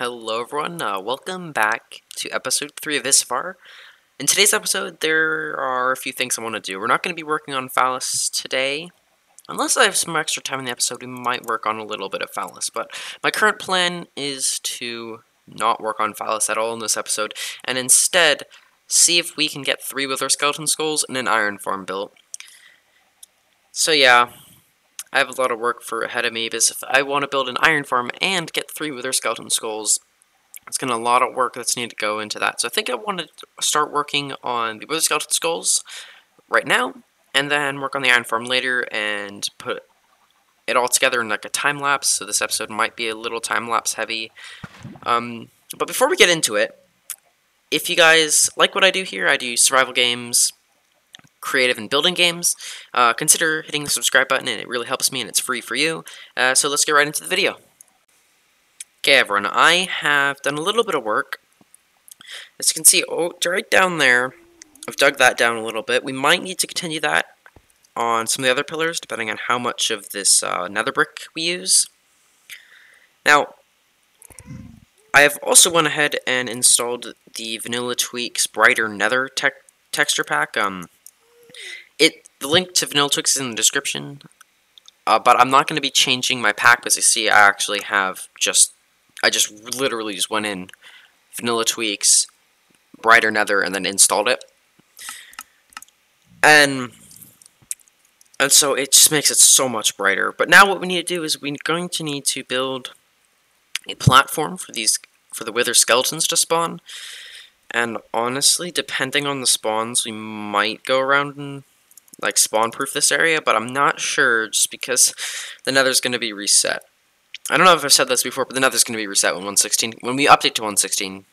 Hello everyone, uh, welcome back to episode 3 of Isavar. In today's episode, there are a few things I want to do. We're not going to be working on Phallus today. Unless I have some extra time in the episode, we might work on a little bit of Phallus. But my current plan is to not work on Phallus at all in this episode, and instead see if we can get three Wither Skeleton Skulls and an Iron Farm built. So yeah, I have a lot of work for ahead of me because if I want to build an iron farm and get three wither skeleton skulls, it's going to a lot of work that's needed to go into that. So I think I want to start working on the wither skeleton skulls right now, and then work on the iron farm later and put it all together in like a time lapse. So this episode might be a little time lapse heavy. Um, but before we get into it, if you guys like what I do here, I do survival games, creative and building games, uh, consider hitting the subscribe button. And it really helps me and it's free for you. Uh, so let's get right into the video. Okay, everyone, I have done a little bit of work. As you can see, oh, right down there, I've dug that down a little bit. We might need to continue that on some of the other pillars, depending on how much of this uh, nether brick we use. Now, I have also went ahead and installed the Vanilla Tweaks Brighter Nether te texture pack. Um, it the link to Vanilla Tweaks is in the description. Uh, but I'm not going to be changing my pack because you see I actually have just I just literally just went in Vanilla Tweaks, Brighter Nether, and then installed it. And and so it just makes it so much brighter. But now what we need to do is we're going to need to build a platform for these for the wither skeletons to spawn. And honestly, depending on the spawns, we might go around and like spawn proof this area, but I'm not sure just because the nether's going to be reset. I don't know if I've said this before, but the nether's going to be reset when 116 when we update to 116,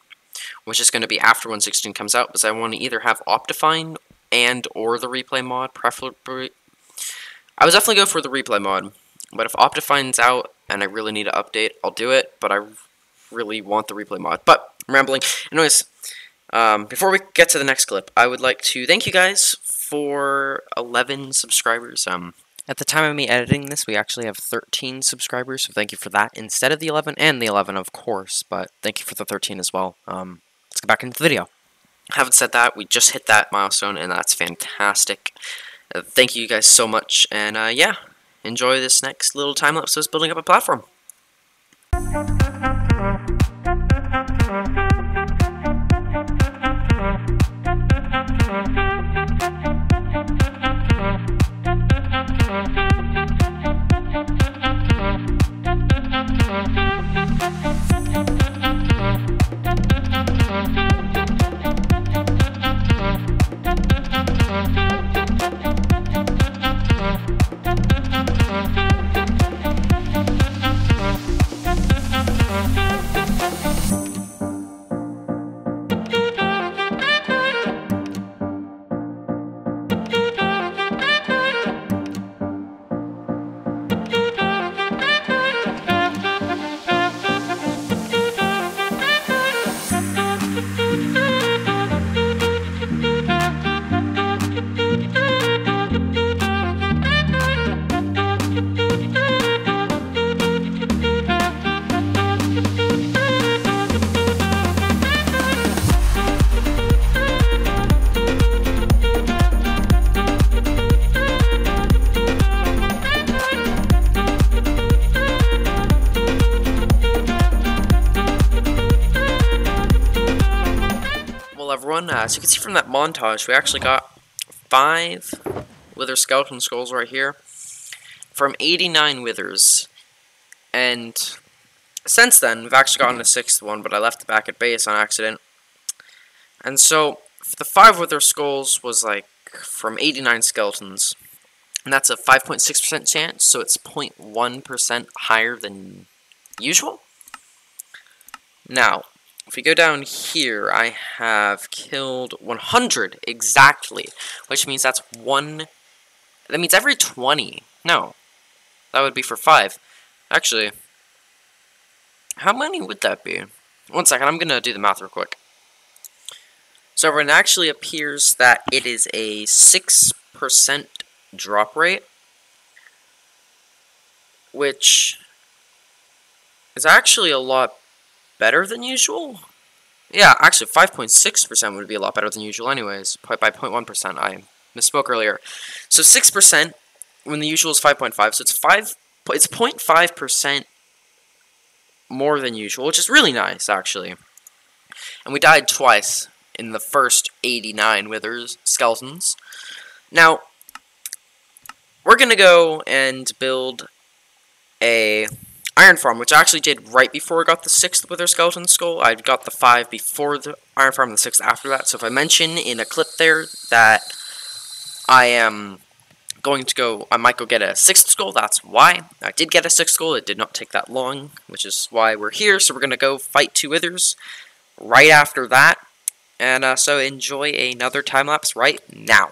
which is going to be after 116 comes out, because I want to either have Optifine and or the replay mod, preferably. I would definitely go for the replay mod, but if Optifine's out and I really need to update, I'll do it, but I really want the replay mod. But I'm rambling. Anyways, um, before we get to the next clip, I would like to thank you guys for 11 subscribers. Um, at the time of me editing this, we actually have 13 subscribers, so thank you for that instead of the 11, and the 11, of course, but thank you for the 13 as well. Um, let's get back into the video. Having said that, we just hit that milestone, and that's fantastic. Uh, thank you guys so much, and uh, yeah, enjoy this next little time lapse of us building up a platform. Everyone. Uh, as you can see from that montage, we actually got five Wither Skeleton Skulls right here from 89 Withers. And since then, we've actually gotten a sixth one, but I left it back at base on accident. And so, the five Wither Skulls was like from 89 skeletons. And that's a 5.6% chance, so it's 0.1% higher than usual. Now, if we go down here, I have killed 100 exactly, which means that's one, that means every 20. No, that would be for five. Actually, how many would that be? One second, I'm going to do the math real quick. So it actually appears that it is a 6% drop rate, which is actually a lot better than usual. Yeah, actually, 5.6% would be a lot better than usual anyways, by 0.1%. I misspoke earlier. So 6% when the usual is 5.5, so it's 5, it's 0.5% more than usual, which is really nice, actually. And we died twice in the first 89 withers skeletons. Now, we're going to go and build a iron farm, which I actually did right before I got the sixth wither skeleton skull. I got the five before the iron farm and the sixth after that. So if I mention in a clip there that I am going to go, I might go get a sixth skull, that's why. I did get a sixth skull, it did not take that long, which is why we're here. So we're going to go fight two withers right after that. And uh, so enjoy another time lapse right now.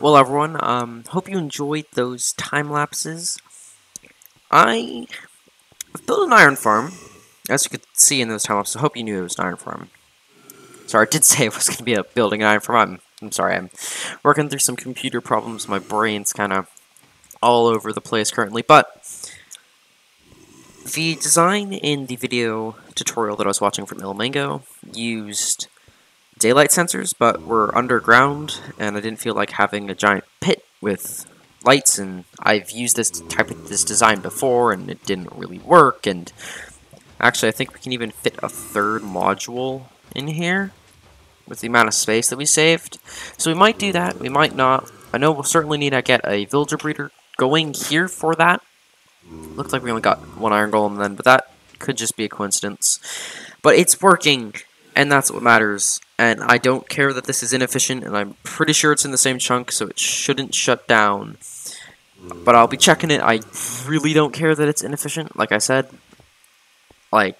Well, everyone, um, hope you enjoyed those time lapses. I built an iron farm, as you could see in those time lapses. I hope you knew it was an iron farm. Sorry, I did say it was going to be a building an iron farm. I'm, I'm sorry, I'm working through some computer problems. My brain's kind of all over the place currently, but the design in the video tutorial that I was watching from Ilmango used daylight sensors, but were underground, and I didn't feel like having a giant pit with lights, and I've used this type of this design before, and it didn't really work, and actually I think we can even fit a third module in here with the amount of space that we saved. So we might do that, we might not. I know we'll certainly need to get a villager breeder going here for that. Looks like we only got one iron golem then, but that could just be a coincidence. But it's working, and that's what matters. And I don't care that this is inefficient, and I'm pretty sure it's in the same chunk, so it shouldn't shut down. But I'll be checking it. I really don't care that it's inefficient, like I said. Like,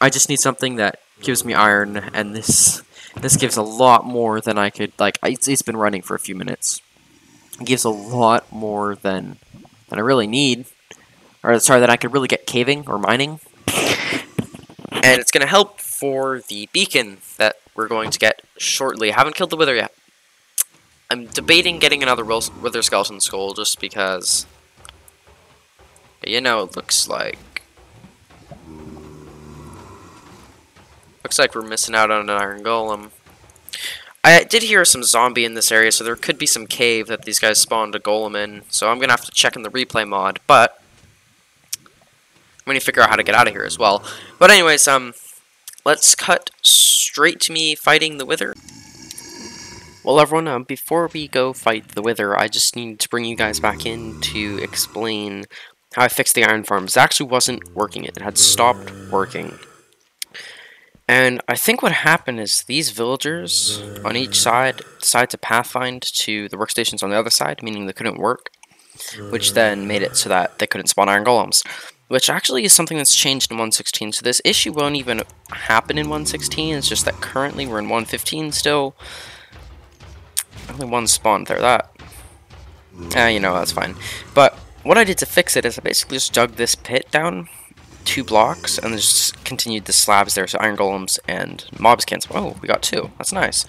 I just need something that gives me iron, and this this gives a lot more than I could, like, it's, it's been running for a few minutes. It gives a lot more than, than I really need. Or, sorry, that I could really get caving or mining. And it's going to help for the beacon that we're going to get shortly. I haven't killed the wither yet. I'm debating getting another wither skeleton skull just because, you know, it looks like Looks like we're missing out on an iron golem. I did hear some zombie in this area, so there could be some cave that these guys spawned a golem in. So I'm going to have to check in the replay mod, but I'm going to figure out how to get out of here as well. But anyways, um, let's cut straight to me fighting the Wither. Well, everyone, um, before we go fight the Wither, I just need to bring you guys back in to explain how I fixed the iron farms. It actually wasn't working. It had stopped working. And I think what happened is these villagers on each side decided to pathfind to the workstations on the other side, meaning they couldn't work, which then made it so that they couldn't spawn iron golems, which actually is something that's changed in 116. So this issue won't even happen in 116. It's just that currently we're in 115 still. Only one spawn there. That, ah, you know, that's fine. But what I did to fix it is I basically just dug this pit down two blocks and just continued the slabs there so iron golems and mobs can't spawn. oh we got two that's nice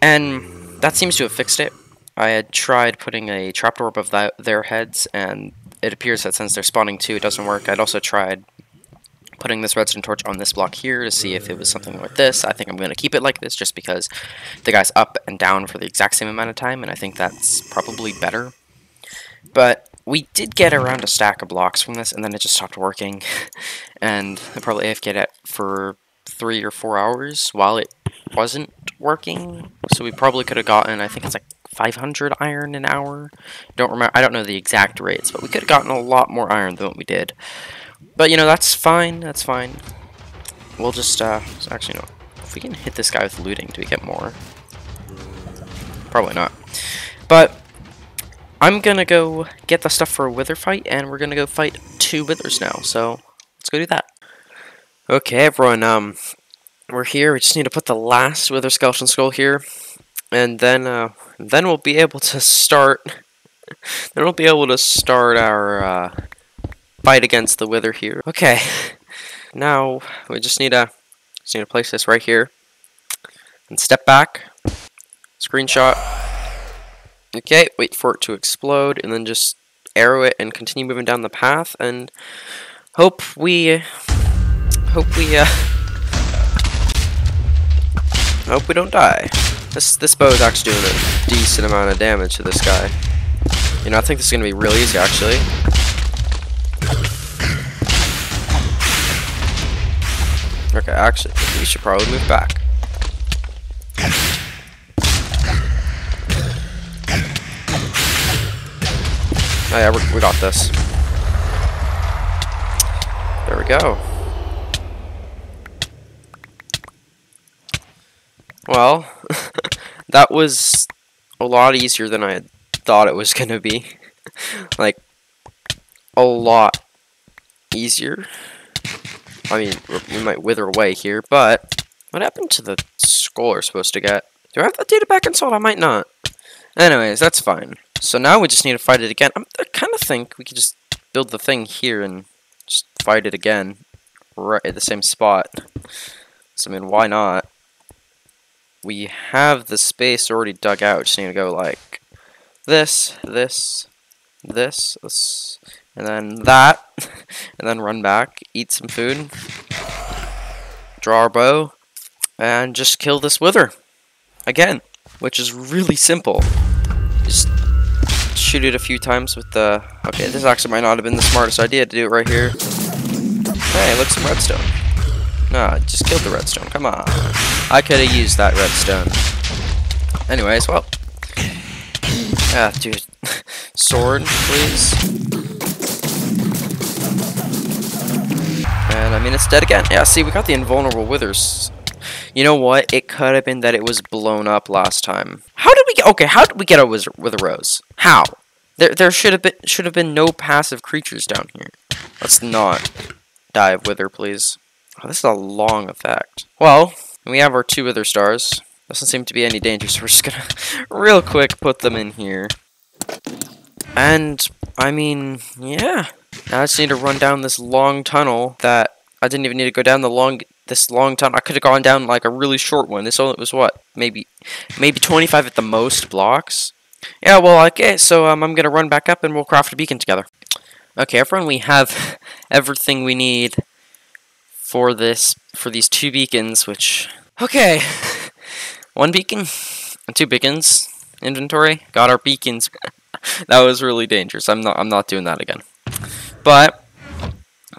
and that seems to have fixed it I had tried putting a trapdoor above that, their heads and it appears that since they're spawning two it doesn't work I'd also tried putting this redstone torch on this block here to see if it was something like this. I think I'm going to keep it like this just because the guy's up and down for the exact same amount of time, and I think that's probably better. But we did get around a stack of blocks from this, and then it just stopped working. and I probably AFK'd it for three or four hours while it wasn't working. So we probably could have gotten, I think it's like 500 iron an hour. Don't remember, I don't know the exact rates, but we could have gotten a lot more iron than what we did. But, you know, that's fine, that's fine. We'll just, uh, actually, no. If we can hit this guy with looting, do we get more? Probably not. But, I'm gonna go get the stuff for a wither fight, and we're gonna go fight two withers now, so let's go do that. Okay, everyone, um, we're here, we just need to put the last wither skeleton skull here, and then, uh, then we'll be able to start, then we'll be able to start our, uh, fight against the wither here. Okay, now, we just need to, just need to place this right here, and step back, screenshot, Okay, wait for it to explode, and then just arrow it and continue moving down the path, and hope we, hope we, uh, hope we don't die. This, this bow is actually doing a decent amount of damage to this guy. You know, I think this is going to be real easy, actually. Okay, actually, we should probably move back. Oh yeah, we got this. There we go. Well, that was a lot easier than I thought it was going to be. like, a lot easier. I mean, we might wither away here, but what happened to the skull we're supposed to get? Do I have that datapack installed? I might not. Anyways, that's fine. So now we just need to fight it again. I'm, I kind of think we could just build the thing here and just fight it again. Right at the same spot. So, I mean, why not? We have the space already dug out. Just need to go like this, this, this, this, and then that, and then run back, eat some food, draw our bow, and just kill this wither again, which is really simple. Just shoot it a few times with the. Okay, this actually might not have been the smartest idea to do it right here. Hey, look, some redstone. Nah, just killed the redstone. Come on. I could have used that redstone. Anyways, well. Ah, dude. Sword, please. And, I mean, it's dead again. Yeah, see, we got the invulnerable withers. You know what? It could have been that it was blown up last time. How did we get... Okay, how did we get a wither, wither rose? How? There, there should have been should have been no passive creatures down here. Let's not die of wither, please. Oh, this is a long effect. Well, we have our two other stars. Doesn't seem to be any danger, so we're just gonna real quick put them in here. And, I mean, yeah. Now I just need to run down this long tunnel that I didn't even need to go down the long this long tunnel. I could have gone down like a really short one. This only was what? Maybe maybe 25 at the most blocks. Yeah, well, okay, so um, I'm gonna run back up and we'll craft a beacon together. Okay, everyone, we have everything we need for this for these two beacons, which okay. One beacon and two beacons. Inventory. Got our beacons. that was really dangerous. I'm not I'm not doing that again. But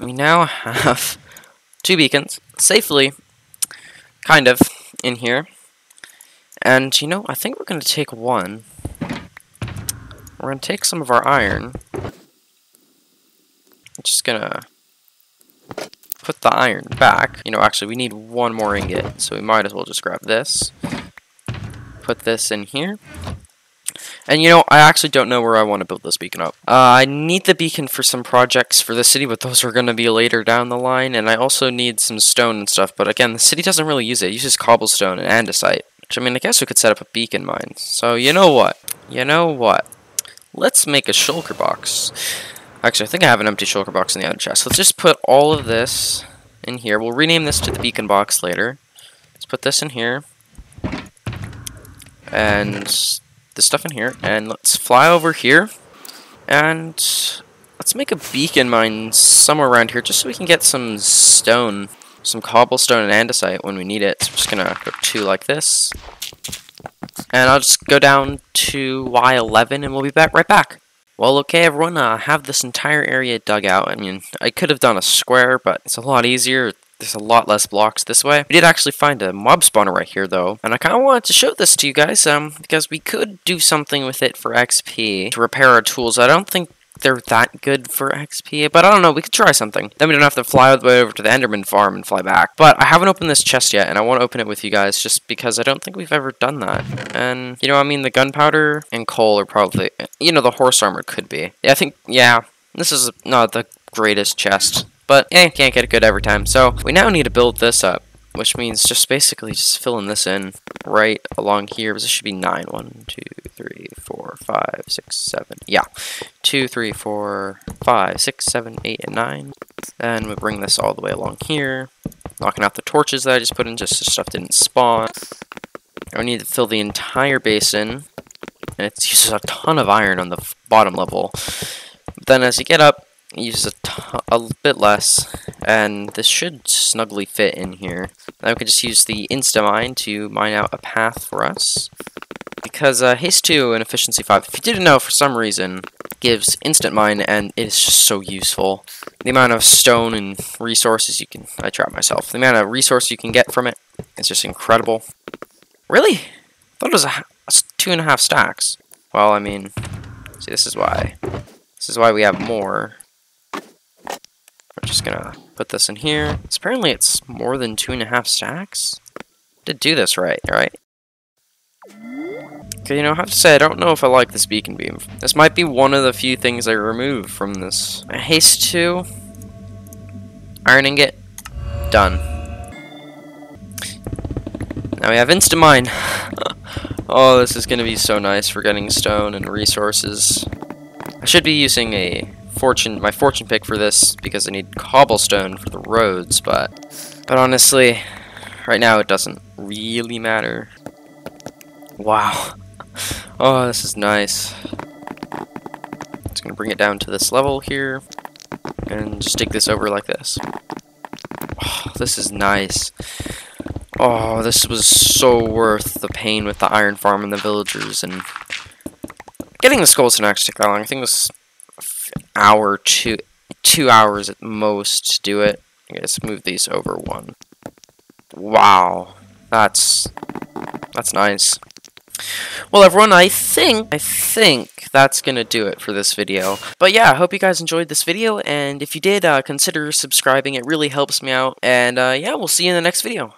we now have two beacons safely kind of in here. And you know, I think we're going to take one. We're to take some of our iron. just going to put the iron back. You know, actually, we need one more ingot, so we might as well just grab this. Put this in here. And you know, I actually don't know where I want to build this beacon up. Uh, I need the beacon for some projects for the city, but those are going to be later down the line. And I also need some stone and stuff. But again, the city doesn't really use it. It uses cobblestone and andesite. Which, I mean, I guess we could set up a beacon mine. So, you know what? You know what? Let's make a shulker box. Actually, I think I have an empty shulker box in the other chest. Let's just put all of this in here. We'll rename this to the beacon box later. Let's put this in here. And this stuff in here. And let's fly over here. And let's make a beacon mine somewhere around here just so we can get some stone. Some cobblestone and andesite when we need it. So I'm just going to go two like this. And I'll just go down to Y11 and we'll be back right back. Well, okay, everyone, I uh, have this entire area dug out. I mean, I could have done a square, but it's a lot easier. There's a lot less blocks this way. We did actually find a mob spawner right here, though, and I kind of wanted to show this to you guys, um, because we could do something with it for XP to repair our tools. I don't think they're that good for XP, but I don't know, we could try something. Then we don't have to fly all the way over to the Enderman farm and fly back. But I haven't opened this chest yet, and I want to open it with you guys just because I don't think we've ever done that. And, you know, I mean, the gunpowder and coal are probably, you know, the horse armor could be. Yeah, I think, yeah, this is not the greatest chest. But, eh, can't get it good every time. So, we now need to build this up which means just basically just filling this in right along here. This should be nine. One, two, three, four, five, six, seven. Yeah, two, three, four, five, six, seven, eight, and nine. And we bring this all the way along here, knocking out the torches that I just put in, just so stuff didn't spawn. I need to fill the entire basin, and it uses a ton of iron on the bottom level. But then as you get up, uses a, a bit less, and this should snugly fit in here. Now we can just use the Insta-Mine to mine out a path for us. Because uh, Haste 2 and Efficiency 5, if you didn't know, for some reason, gives Instant Mine, and it is just so useful. The amount of stone and resources you can... I trap myself. The amount of resource you can get from it is just incredible. Really? I thought it was a, two and a half stacks. Well, I mean, see, this is why. This is why we have more. We're just gonna put this in here. It's, apparently it's more than two and a half stacks. Did do this right, right? Okay, you know, I have to say, I don't know if I like this beacon beam. This might be one of the few things I remove from this. Haste 2. Iron ingot. Done. Now we have Insta-Mine. Oh, this is gonna be so nice for getting stone and resources. I should be using a fortune, my fortune pick for this because I need cobblestone for the roads, but, but honestly, right now it doesn't really matter. Wow. Oh, this is nice. It's gonna bring it down to this level here, and just take this over like this. Oh, this is nice. Oh, this was so worth the pain with the iron farm and the villagers, and getting the skulls didn't actually take that long. I think it was hour, two, two hours at most to do it. Let's move these over one. Wow, that's that's nice. Well, everyone, I think, I think that's going to do it for this video. But yeah, I hope you guys enjoyed this video, and if you did, uh, consider subscribing. It really helps me out. And uh, yeah, we'll see you in the next video.